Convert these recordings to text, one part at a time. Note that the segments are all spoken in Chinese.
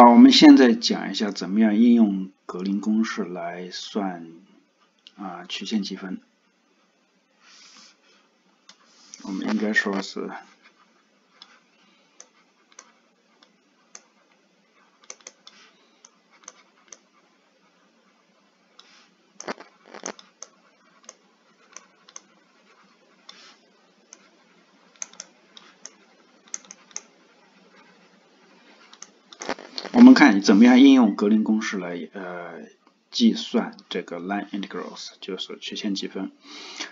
好，我们现在讲一下怎么样应用格林公式来算啊曲线积分。我们应该说是。怎么样应用格林公式来呃计算这个 line integrals，就是曲线积分。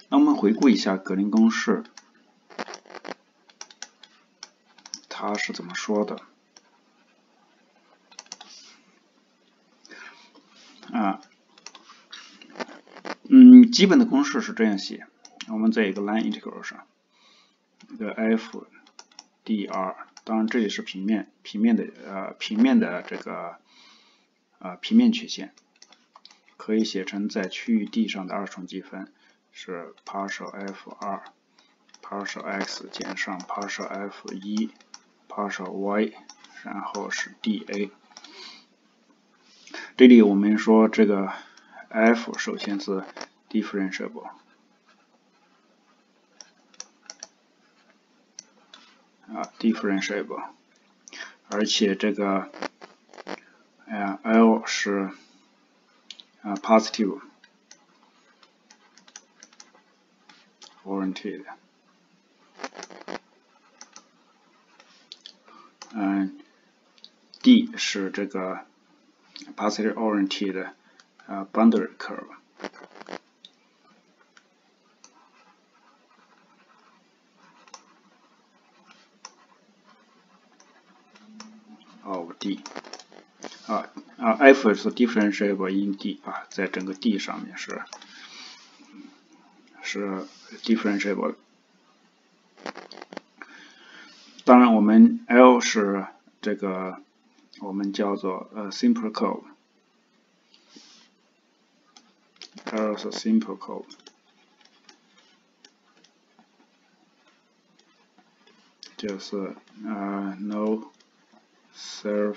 那我们回顾一下格林公式，它是怎么说的？啊，嗯，基本的公式是这样写。我们在一个 line integral 上，一个 f dr。当然，这里是平面，平面的呃平面的这个呃平面曲线，可以写成在区域 D 上的二重积分是 partial f 二 partial x 减上 partial f 一 partial y，然后是 dA。这里我们说这个 f 首先是 differentiable。啊，differentiable，而且这个，哎呀，L 是啊，positive oriented，嗯，D 是这个 positive oriented 啊，boundary curve。 D 啊啊，F 是 differentiable in D 啊，在整个 D 上面是是 differentiable。当然，我们 L 是这个我们叫做呃 simple curve，L 是 simple curve，就是呃 no。Serve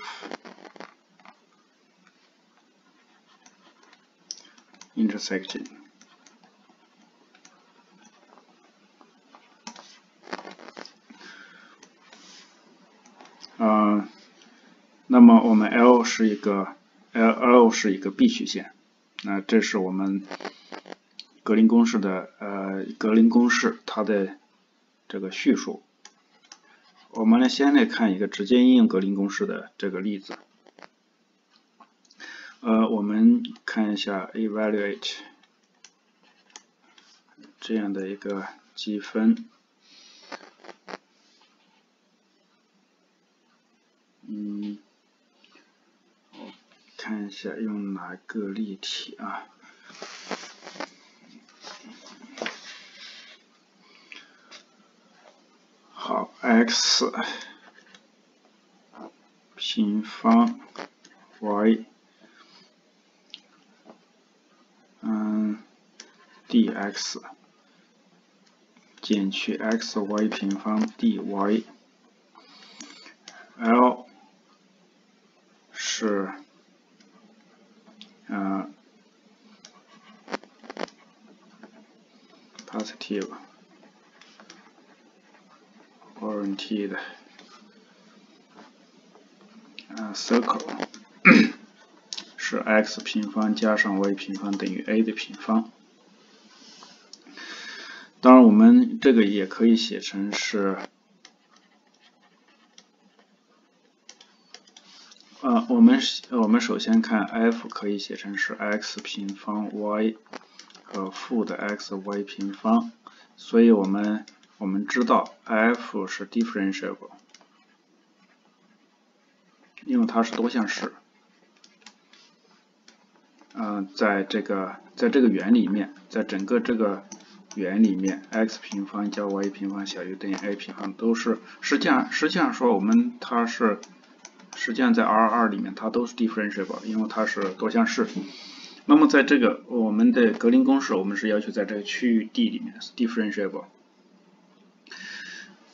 intersection 啊，那么我们 L 是一个 L L 是一个 B 曲线，那这是我们格林公式的呃格林公式它的这个叙述。我们来先来看一个直接应用格林公式的这个例子。呃，我们看一下 evaluate 这样的一个积分。嗯，看一下用哪个例题啊？x 平方 y 嗯 dx 减去 xy 平方 dy l 是嗯 positive oriented 啊 circle 是 x 平方加上 y 平方等于 a 的平方。当然，我们这个也可以写成是，呃，我们我们首先看 f 可以写成是 x 平方 y 和负的 x y 平方，所以我们。我们知道 f 是 differentiable，因为它是多项式。在这个在这个圆里面，在整个这个圆里面，x 平方加 y 平方小于等于 a 平方都是实际上实际上说我们它是实际上在 R 二里面它都是 differentiable，因为它是多项式。那么在这个我们的格林公式，我们是要求在这个区域 D 里面是 differentiable。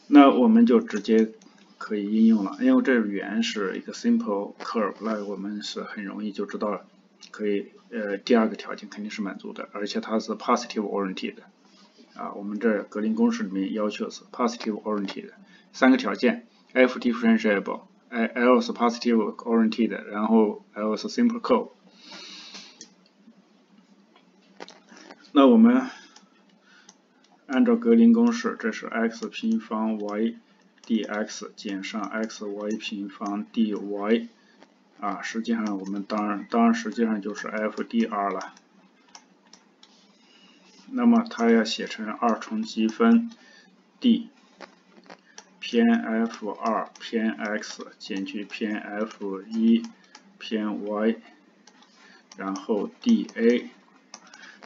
那我们就直接可以应用了，因为这圆是一个 simple curve，那我们是很容易就知道了，可以呃第二个条件肯定是满足的，而且它是 positive oriented 啊，我们这格林公式里面要求是 positive oriented，三个条件 f differentiable，l 是 positive oriented，然后 l 是 simple curve。那我们按照格林公式，这是 x 平方 y dx 减上 xy 平方 dy 啊，实际上我们当然当然实际上就是 f dr 了。那么它要写成二重积分 d 偏 f 二偏 x 减去偏 f 一偏 y，然后 dA。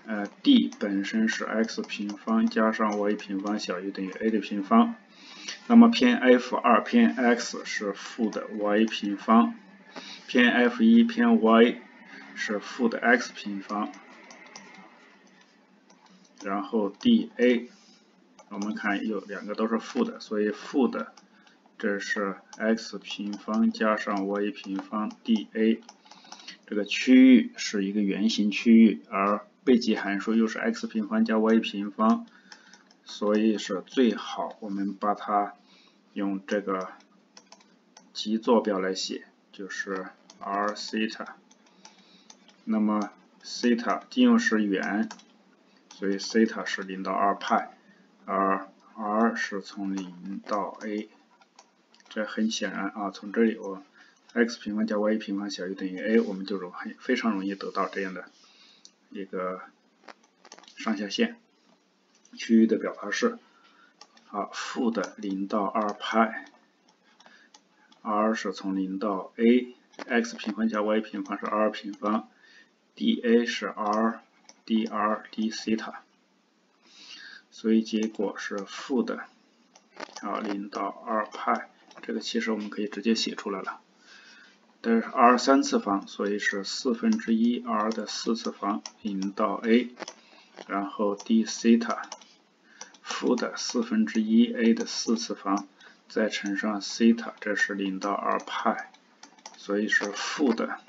呃，d 本身是 x 平方加上 y 平方小于等于 a 的平方，那么偏 f 二偏 x 是负的 y 平方，偏 f 一偏 y 是负的 x 平方，然后 dA，我们看有两个都是负的，所以负的这是 x 平方加上 y 平方。dA，这个区域是一个圆形区域，而被积函数又是 x 平方加 y 平方，所以是最好我们把它用这个极坐标来写，就是 r 西塔。那么西塔因为是圆，所以西塔是零到二派，而 r 是从零到 a。这很显然啊，从这里我 x 平方加 y 平方小于等于 a，我们就容很非常容易得到这样的。一个上下限区域的表达式，好，负的零到二派，r 是从零到 a x 平方加 y 平方是 r 平方，dA 是 r dr d 西塔，所以结果是负的，啊零到二派，这个其实我们可以直接写出来了。但是 r 三次方，所以是四分之一 r 的四次方零到 a，然后 d 西塔负的四分之一 a 的四次方，再乘上西塔，这是零到二派，所以是负的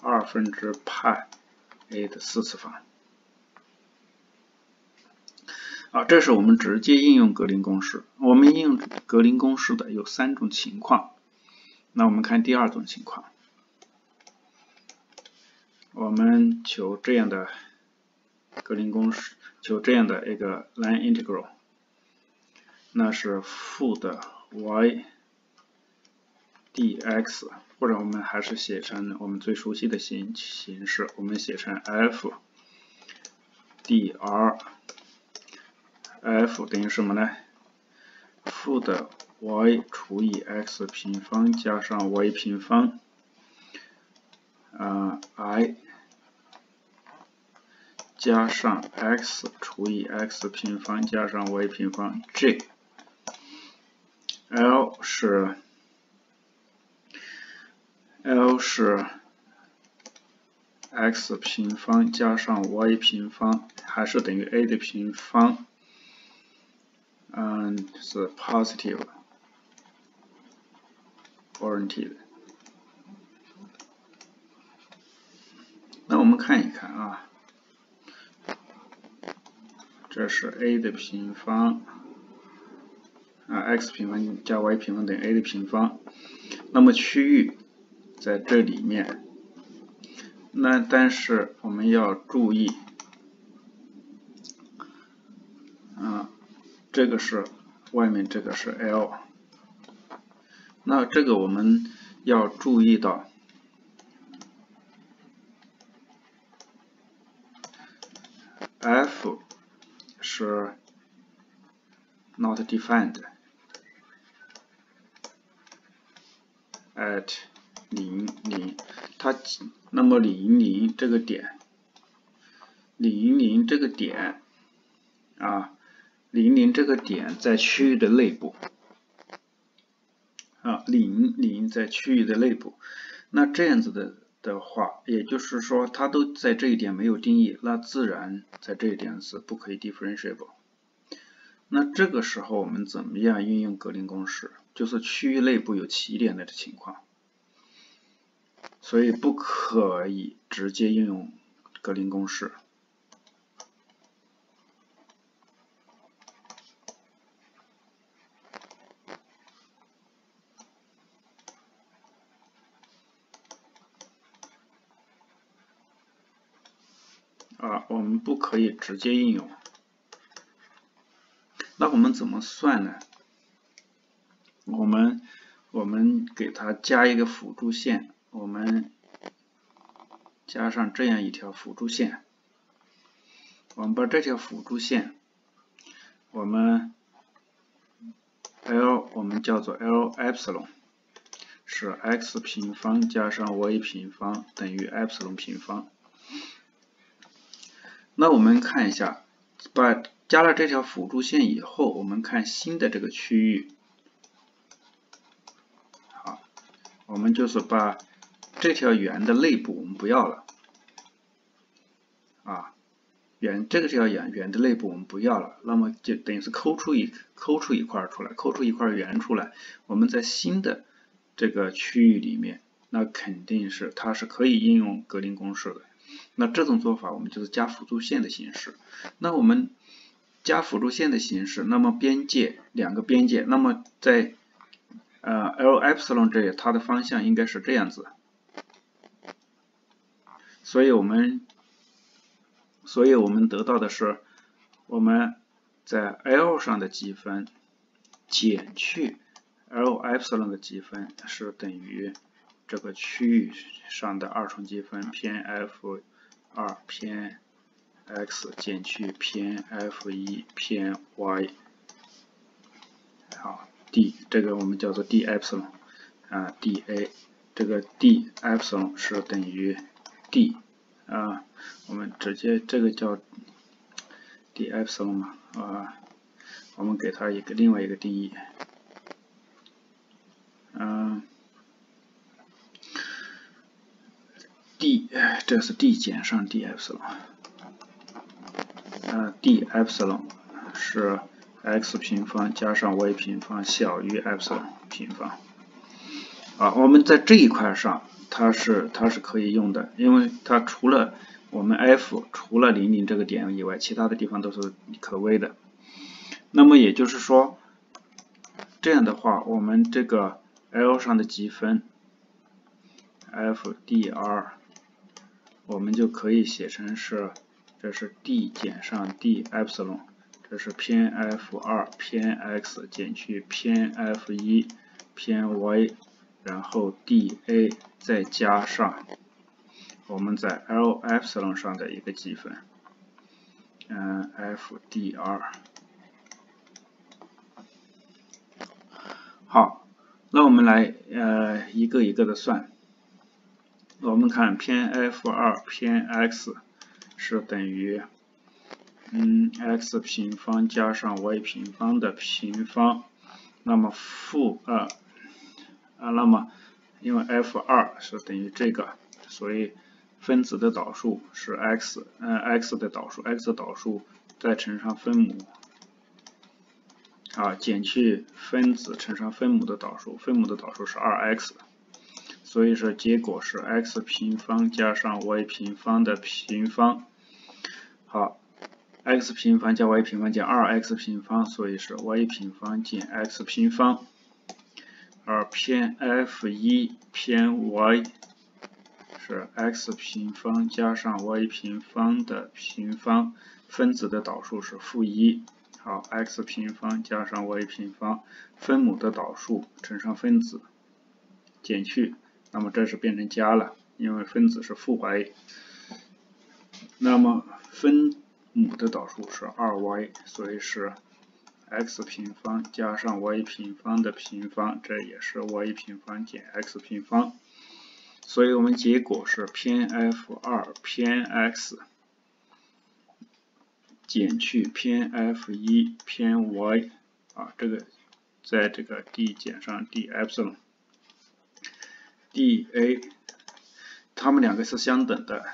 二分之派 a 的四次方。好，这是我们直接应用格林公式。我们应用格林公式的有三种情况。那我们看第二种情况，我们求这样的格林公式，求这样的一个 line integral，那是负的 y dx，或者我们还是写成我们最熟悉的形形式，我们写成 f dr，f 等于什么呢？负的。y 除以 x 平方加上 y 平方，啊 i 加上 x 除以 x 平方加上 y 平方 j，l 是 l 是 x 平方加上 y 平方还是等于 a 的平方，嗯是 positive。oriented。那我们看一看啊，这是 a 的平方啊，x 平方加 y 平方等于 a 的平方。那么区域在这里面，那但是我们要注意，啊，这个是外面这个是 L。那这个我们要注意到，f 是 not defined at 零零，它那么零零这个点，零零这个点啊，零零这个点在区域的内部。啊，零零在区域的内部，那这样子的的话，也就是说它都在这一点没有定义，那自然在这一点是不可以 differentiable。那这个时候我们怎么样运用格林公式？就是区域内部有起点的情况，所以不可以直接应用格林公式。啊，我们不可以直接应用。那我们怎么算呢？我们我们给它加一个辅助线，我们加上这样一条辅助线。我们把这条辅助线，我们 L 我们叫做 L epsilon，是 x 平方加上 y 平方等于 epsilon 平方。那我们看一下，把加了这条辅助线以后，我们看新的这个区域，好，我们就是把这条圆的内部我们不要了，啊，圆这个条圆圆的内部我们不要了，那么就等于是抠出一抠出一块出来，抠出一块圆出来，我们在新的这个区域里面，那肯定是它是可以应用格林公式的。那这种做法，我们就是加辅助线的形式。那我们加辅助线的形式，那么边界两个边界，那么在呃 L epsilon 这里，它的方向应该是这样子。所以我们，所以我们得到的是，我们在 L 上的积分减去 L epsilon 的积分是等于。这个区域上的二重积分偏 f 二偏 x 减去偏 f 一偏 y，好 d 这个我们叫做 d epsilon 啊 dA 这个 d epsilon 是等于 d 啊我们直接这个叫 d epsilon 嘛啊我们给它一个另外一个定义嗯。d 这是 d 减上 d epsilon，呃 d epsilon 是 x 平方加上 y 平方小于 epsilon 平方，啊，我们在这一块上它是它是可以用的，因为它除了我们 f 除了零零这个点以外，其他的地方都是可微的。那么也就是说，这样的话，我们这个 L 上的积分 f dr。我们就可以写成是，这是 d 减上 d epsilon，这是偏 f 二偏 x 减去偏 f 一偏 y，然后 dA 再加上我们在 L epsilon 上的一个积分，嗯，f dr。好，那我们来呃一个一个的算。我们看偏 f 二偏 x 是等于嗯 x 平方加上 y 平方的平方，那么负二啊那么因为 f 二是等于这个，所以分子的导数是 x，嗯 x 的导数 x 的导数再乘上分母啊减去分子乘上分母的导数，分母的导数是 2x。所以说结果是 x 平方加上 y 平方的平方。好，x 平方加 y 平方减 2x 平方，所以是 y 平方减 x 平方。而偏 f 一偏 y 是 x 平方加上 y 平方的平方，分子的导数是负一。好，x 平方加上 y 平方，分母的导数乘上分子，减去。那么这是变成加了，因为分子是负 y，那么分母的导数是 2y，所以是 x 平方加上 y 平方的平方，这也是 y 平方减 x 平方，所以我们结果是偏 f 二偏 x 减去偏 f 一偏 y，啊，这个在这个 d 减上 d epsilon。dA，它们两个是相等的，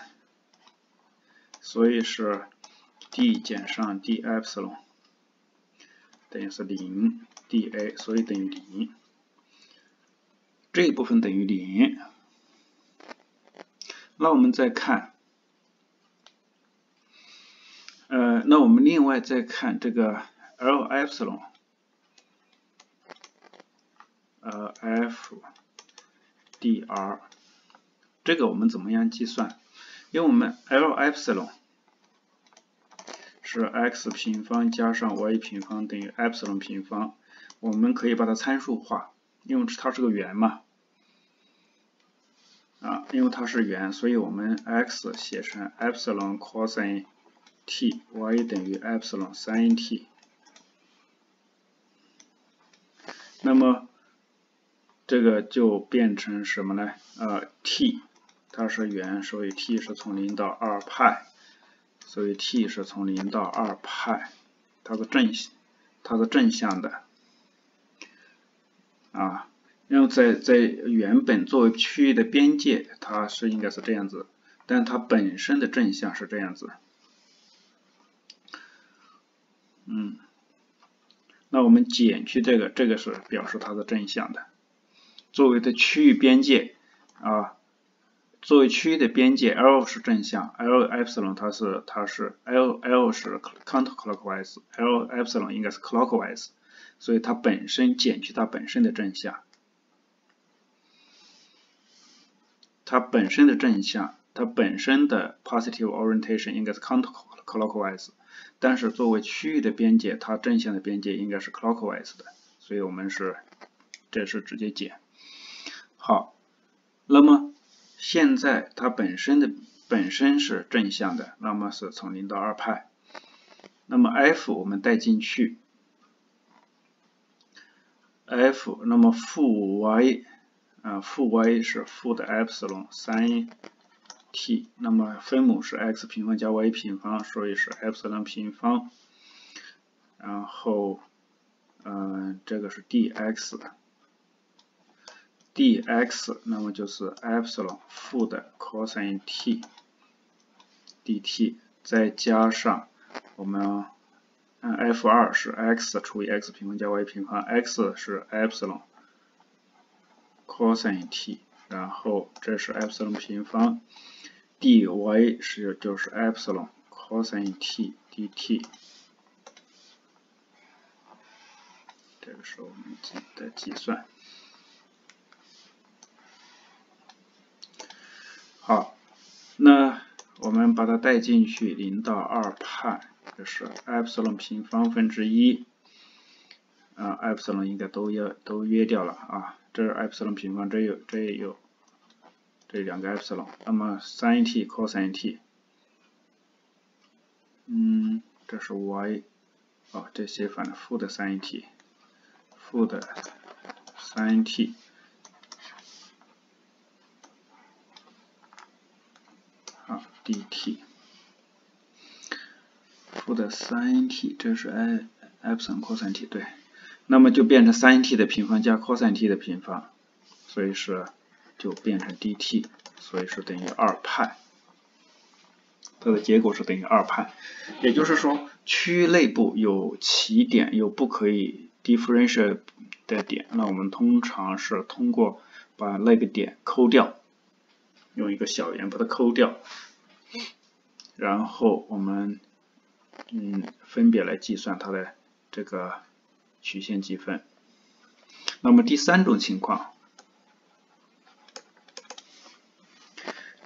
所以是 d 减上 d epsilon 等于是零，dA 所以等于零。这一部分等于零。那我们再看，呃，那我们另外再看这个 L epsilon，呃，F dr，这个我们怎么样计算？因为我们 L epsilon 是 x 平方加上 y 平方等于 epsilon 平方，我们可以把它参数化，因为它是个圆嘛。啊，因为它是圆，所以我们 x 写成 epsilon cosine t，y 等于 epsilon sin t。那么这个就变成什么呢？呃，t 它是圆，所以 t 是从零到二派，所以 t 是从零到二派，它是正它是正向的啊。然后在在原本作为区域的边界，它是应该是这样子，但它本身的正向是这样子。嗯，那我们减去这个，这个是表示它的正向的。作为的区域边界啊，作为区域的边界，L 是正向，L epsilon 它是它是 L L 是 counterclockwise，L epsilon 应该是 clockwise，所以它本身减去它本身的正向。它本身的正向，它本身的 positive orientation 应该是 counterclockwise，但是作为区域的边界，它正向的边界应该是 clockwise 的，所以我们是这是直接减。好，那么现在它本身的本身是正向的，那么是从零到二派，那么 f 我们带进去，f 那么负 y。啊，负 y 是负的 epsilon sin t，那么分母是 x 平方加 y 平方，所以是 epsilon 平方。然后，嗯，这个是 dx d x，那么就是 epsilon 负的 cosine t dt，再加上我们嗯 f 二是 x 除以 x 平方加 y 平方，x 是 epsilon。cosine t，然后这是 epsilon 平方，dy 是就是 epsilon cosine t dt，这个是我们的计算。好，那我们把它带进去，零到二派，这是 epsilon 平方分之一，啊，epsilon 应该都要都约掉了啊。这是 epsilon 平方，这有这也有这两个 epsilon，那么 sin t cos t，嗯，这是 y，哦，这写反了，负的 sin t，负的 sin t，好 dt，负的 sin t，这是 i epsilon cosine t，对。那么就变成 sin t 的平方加 cos nt 的平方，所以是就变成 dt，所以是等于二派，它的结果是等于二派。也就是说，区域内部有起点有不可以 differentiate 的点，那我们通常是通过把那个点抠掉，用一个小圆把它抠掉，然后我们嗯分别来计算它的这个。曲线积分。那么第三种情况，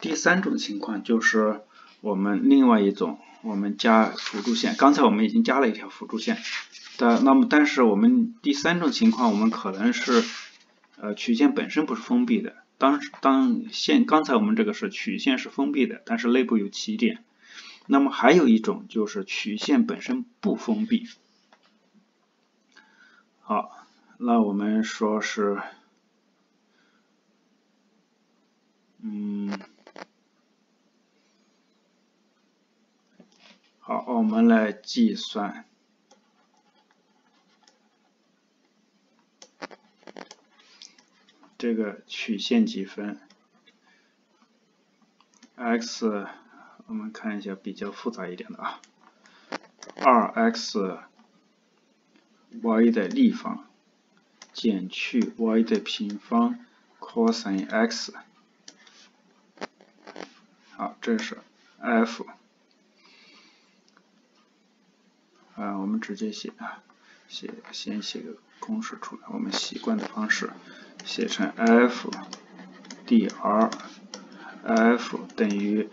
第三种情况就是我们另外一种，我们加辅助线。刚才我们已经加了一条辅助线的，那么但是我们第三种情况，我们可能是呃曲线本身不是封闭的。当当线刚才我们这个是曲线是封闭的，但是内部有起点。那么还有一种就是曲线本身不封闭。好，那我们说是，嗯，好，我们来计算这个曲线积分。x，我们看一下比较复杂一点的啊，二 x。y 的立方减去 y 的平方 cos x，好，这是 f，啊，我们直接写啊，写先写个公式出来，我们习惯的方式，写成 f dr，f 等于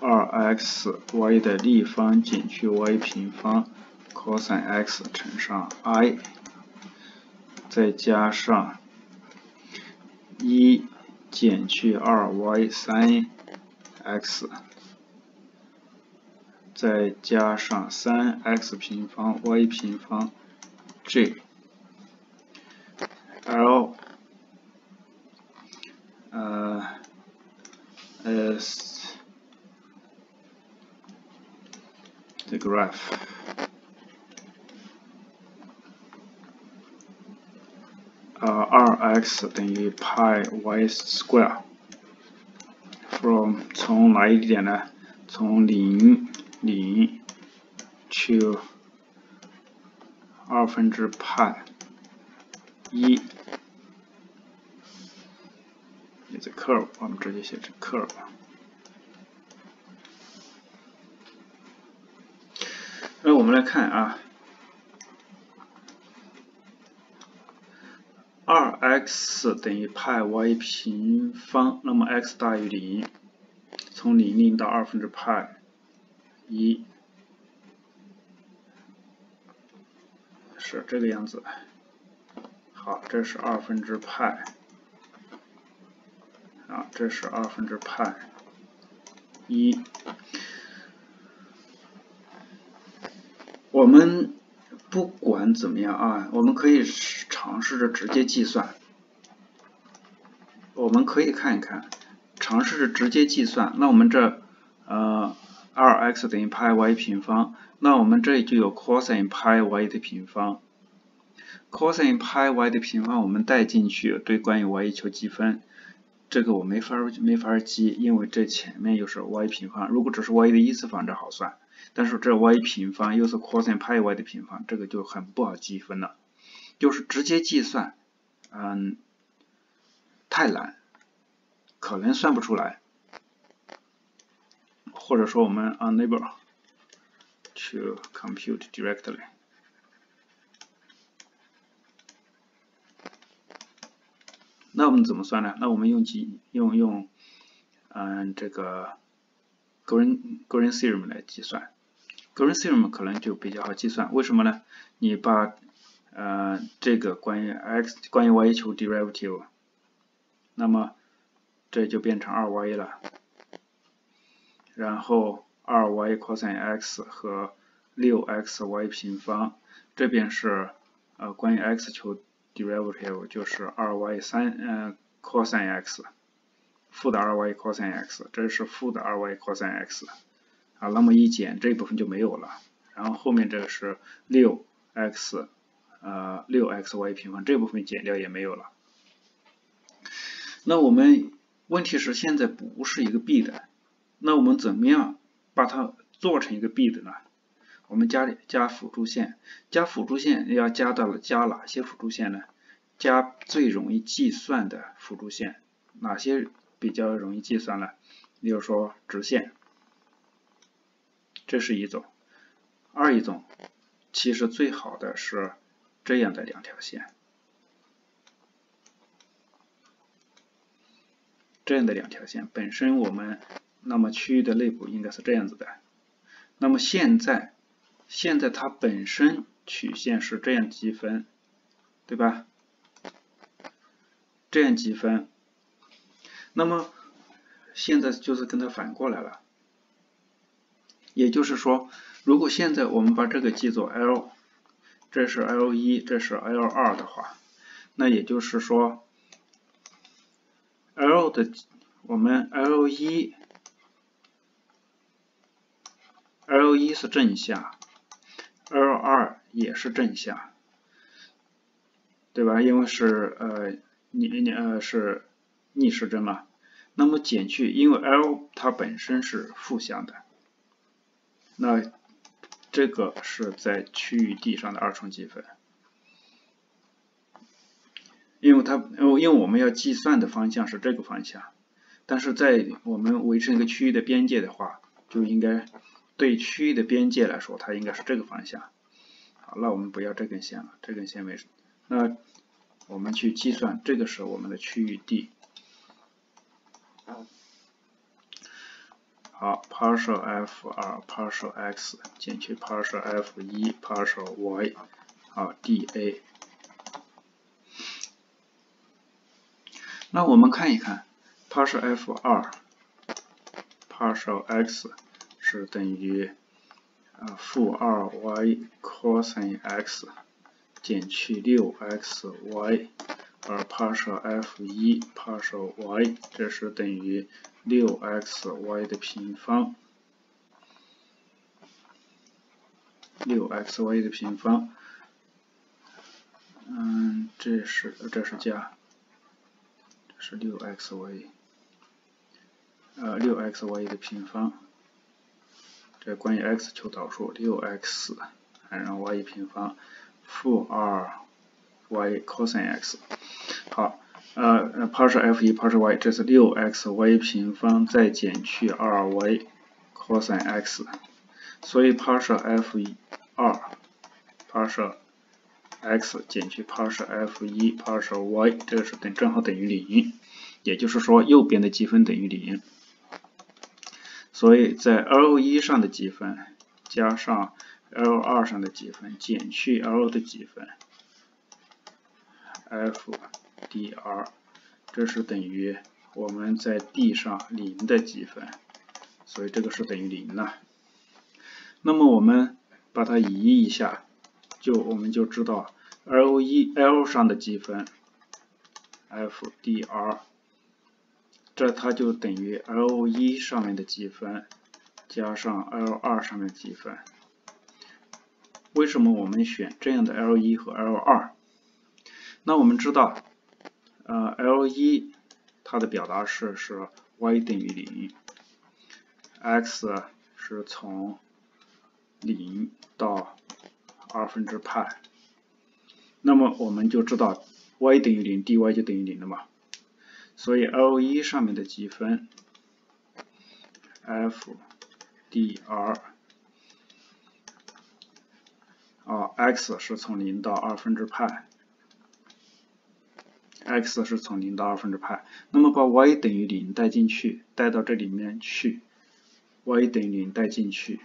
二 x y 的立方减去 y 平方 cos x 乘上 i，再加上。一减去二 y 三 x，再加上三 x 平方 y 平方 g l 呃呃 graph。呃，二 x 等于 pi y square from 从哪一点呢？从零零去二分之派一，is a curve，我们直接写成 curve。 我们来看啊。二 x 等于派 y 平方，那么 x 大于零，从零零到二分之派一，是这个样子。好，这是二分之派，啊，这是二分之派一，我们。不管怎么样啊，我们可以尝试着直接计算。我们可以看一看，尝试着直接计算。那我们这呃二 x 等于派 y 平方，那我们这里就有 cos 派 y 的平方。cos 派 y 的平方我们带进去，对关于 y 求积分。这个我没法没法积，因为这前面又是 y 平方。如果只是 y 的一次方，这好算。但是这 y 平方又是 cos 派 y 的平方，这个就很不好积分了。就是直接计算，嗯，太难，可能算不出来。或者说我们 unable to compute directly。那我们怎么算呢？那我们用几用用嗯这个 Green Green theorem 来计算。Green theorem 可能就比较好计算，为什么呢？你把呃这个关于 x 关于 y 求 derivative，那么这就变成二 y 了，然后二 y cos x 和六 x y 平方，这边是呃关于 x 求 derivative 就是二 y 三嗯 cosine x 负的二 y cos x，这是负的二 y cos x。啊，那么一减这一部分就没有了，然后后面这个是六 x，呃六 x y 平方这部分减掉也没有了。那我们问题是现在不是一个 b 的，那我们怎么样把它做成一个 b 的呢？我们加加辅助线，加辅助线要加到了加哪些辅助线呢？加最容易计算的辅助线，哪些比较容易计算了？比如说直线。这是一种，二一种，其实最好的是这样的两条线，这样的两条线本身我们那么区域的内部应该是这样子的，那么现在现在它本身曲线是这样积分，对吧？这样积分，那么现在就是跟它反过来了。也就是说，如果现在我们把这个记作 L，这是 L 一，这是 L 二的话，那也就是说，L 的我们 L 一，L 一是正下，L 二也是正下，对吧？因为是呃逆逆呃是逆时针嘛，那么减去，因为 L 它本身是负向的。那这个是在区域 D 上的二重积分，因为它，因为我们要计算的方向是这个方向，但是在我们维持一个区域的边界的话，就应该对区域的边界来说，它应该是这个方向。好，那我们不要这根线了，这根线为那我们去计算，这个是我们的区域 D。好，partial f 二 partial x 减去 partial f 一 partial y 好 dA。那我们看一看，partial f 二 partial x 是等于啊负二 y cosine x 减去六 xy，而 partial f 一 partial y 这是等于六 xy 的平方，六 xy 的平方，嗯，这是这是加，这是六 xy，呃，六 xy 的平方，这关于 x 求导数，六 x 然后 y 平方负二 y cosine x，好。呃，partial f 一 partial y，这是六 x y 平方再减去二 y cosine x，所以 partial f 二 partial x 减去 partial f 一 partial y，这个是等正好等于零，也就是说右边的积分等于零，所以在 L1 上的积分加上 L2 上的积分减去 L 的积分，f dr，这是等于我们在 D 上零的积分，所以这个是等于零了。那么我们把它移一下，就我们就知道 L 一 L 上的积分 f dr，这它就等于 L 一上面的积分加上 L 二上面积分。为什么我们选这样的 L 一和 L 二？那我们知道。呃，L 一它的表达式是 y 等于零，x 是从零到二分之派，那么我们就知道 y 等于零，dy 就等于零了嘛，所以 L 一上面的积分 f dr 啊，x 是从零到二分之派。X 是从零到二分之派，那么把 y 等于零带进去，带到这里面去，y 等于零带进去，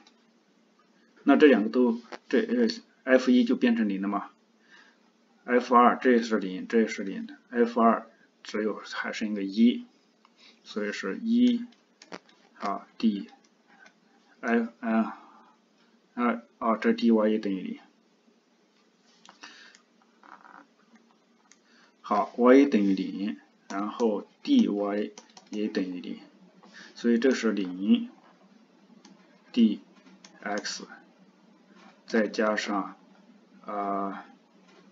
那这两个都这呃 f 一就变成零了嘛？f 二这也是零，这也是零，f 二只有还剩一个一，所以是一啊 d，f 啊啊啊这 dy 也等于零。好，y 等于零，然后 dy 也等于零，所以这是零 dx，再加上啊，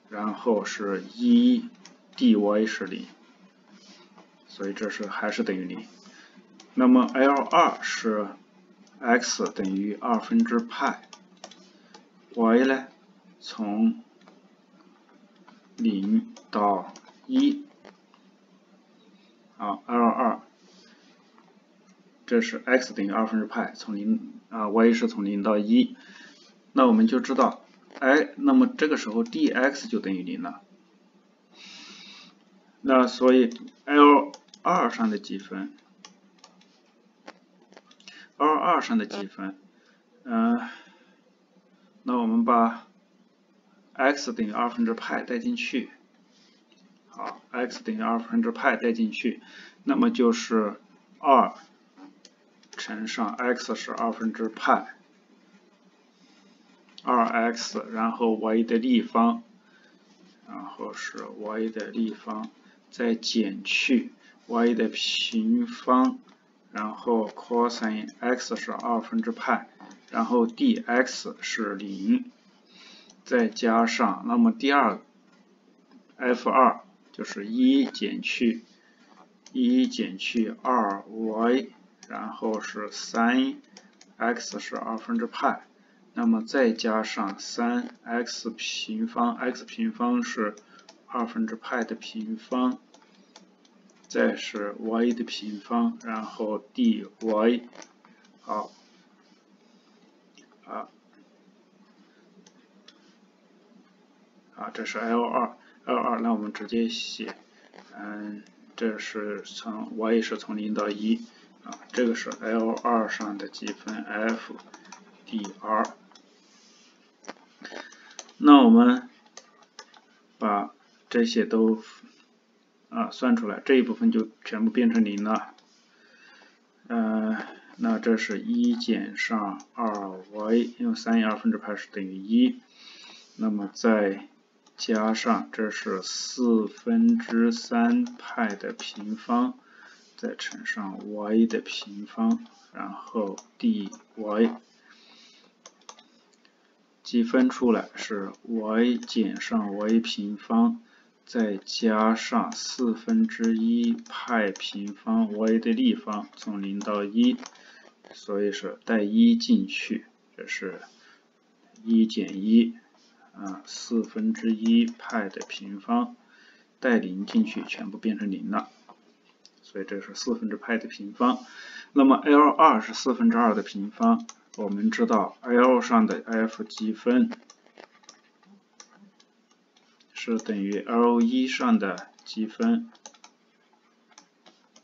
然后是一 dy 是零，所以这是还是等于零。那么 L 二是 x 等于二分之派，y 呢从零到一。啊，L 二，这是 x 等于二分之派，从零啊，y 是从零到一，那我们就知道，哎，那么这个时候 dx 就等于零了，那所以 L 二上的积分，L 二上的积分，嗯，那我们把 x 等于二分之派带进去。，x 等于二分之派带进去，那么就是二乘上 x 是二分之派，二 x，然后 y 的立方，然后是 y 的立方，再减去 y 的平方，然后 cos x 是二分之派，然后 dx 是零，再加上，那么第二 f 二。就是一减去一减去二 y，然后是三 x 是二分之派，那么再加上三 x 平方，x 平方是二分之派的平方，再是 y 的平方，然后 dy，好，啊，啊，这是 L 二，L 二，那我们直接写，嗯，这是从 y 是从零到一，啊，这个是 L 二上的积分 f dr。那我们把这些都啊算出来，这一部分就全部变成零了。呃，那这是一减上二 y，用三一二分之派是等于一。那么在加上这是四分之三派的平方，再乘上 y 的平方，然后 dy。积分出来是 y 减上 y 平方，再加上四分之一派平方 y 的立方，从零到一，所以是带一进去，这是一减一啊，四分之一派的平方带零进去，全部变成零了，所以这是四分之派的平方。那么 L 二是四分之二的平方。我们知道 L 上的 f 积分是等于 L 一上的积分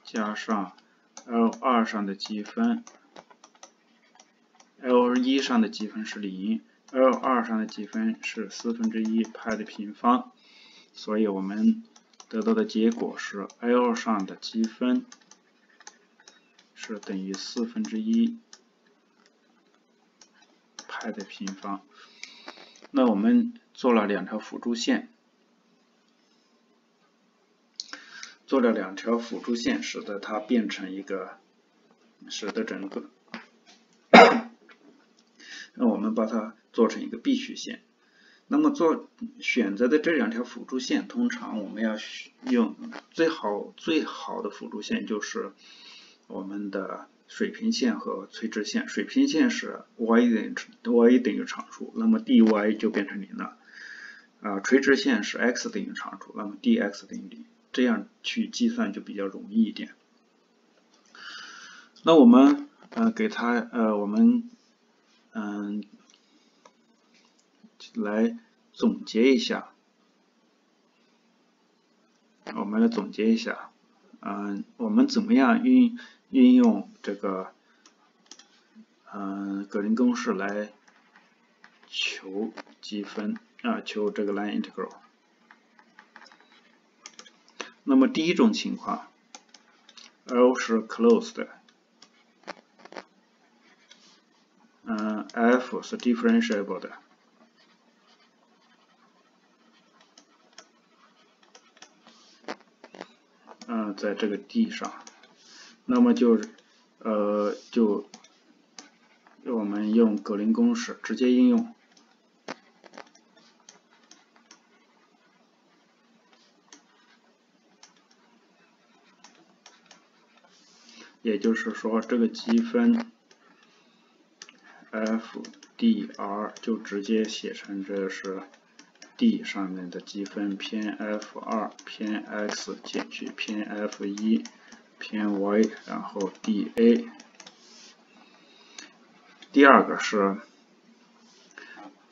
加上 L 二上的积分，L 一上的积分是零，L 二上的积分是四分之一派的平方，所以我们得到的结果是 L 上的积分是等于四分之一。派的平方，那我们做了两条辅助线，做了两条辅助线，使得它变成一个，使得整个，那我们把它做成一个闭曲线。那么做选择的这两条辅助线，通常我们要用最好最好的辅助线就是我们的。水平线和垂直线，水平线是 y 等于 y 等于常数，那么 dy 就变成零了。啊，垂直线是 x 等于常数，那么 dx 等于零，这样去计算就比较容易一点。那我们呃给它呃我们嗯来总结一下，我们来总结一下，嗯，我们怎么样运？运用这个嗯格林公式来求积分啊，求这个 line integral。那么第一种情况，L 是 closed，的嗯，f 是 differentiable 的，嗯，在这个 D 上。那么就呃就我们用格林公式直接应用，也就是说这个积分 f d r 就直接写成这是 D 上面的积分偏 f 二偏 x 减去偏 f 一。偏 y，然后 dA。第二个是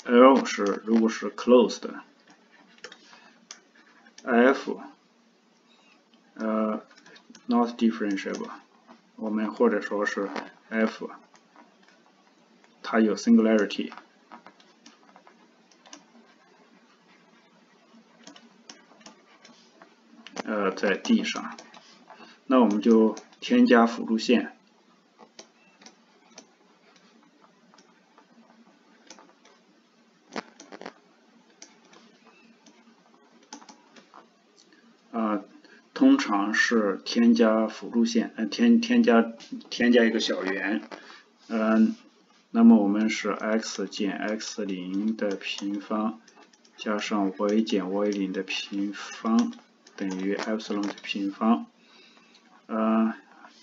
L 是如果是 closed，f 呃 not differentiable，我们或者说是 f 它有 singularity，呃在 D 上。那我们就添加辅助线，啊，通常是添加辅助线，呃，添添加添加一个小圆，嗯，那么我们是 x 减 x 零的平方加上 y 减 y 零的平方等于 epsilon 的平方。呃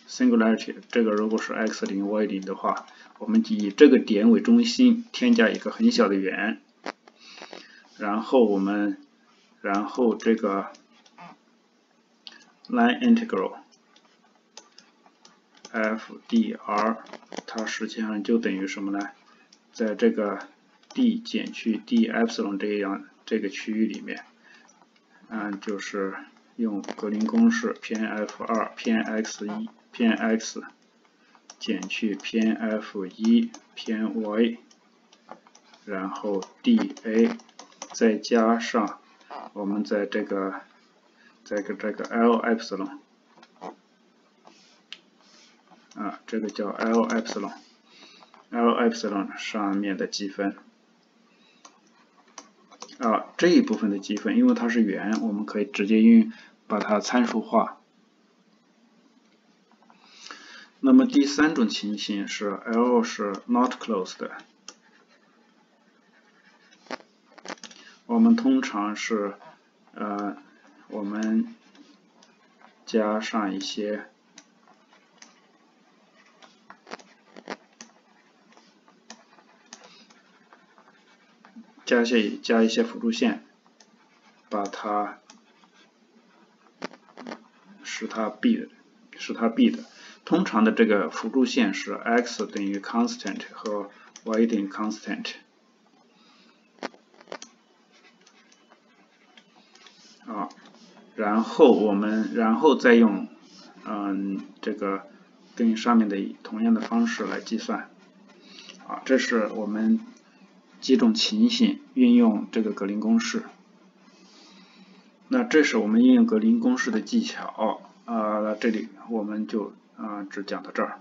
，singularity 这个如果是 x 零 y 零的话，我们以这个点为中心，添加一个很小的圆，然后我们然后这个 line integral f_dr，它实际上就等于什么呢？在这个 d 减去 d epsilon 这样这个区域里面，嗯，就是用格林公式偏 f 二偏 x 一偏 x 减去偏 f 一偏 y，然后 dA 再加上我们在这个在个这个 L epsilon 啊，这个叫 L epsilon，L epsilon 上面的积分。啊，这一部分的积分，因为它是圆，我们可以直接用把它参数化。那么第三种情形是 L 是 not closed，我们通常是呃，我们加上一些。加一些加一些辅助线，把它使它 b 使它 b 的。通常的这个辅助线是 x 等于 constant 和 y 等于 constant。啊，然后我们然后再用嗯这个跟上面的同样的方式来计算。啊，这是我们。几种情形运用这个格林公式，那这是我们应用格林公式的技巧啊。那这里我们就啊只讲到这儿。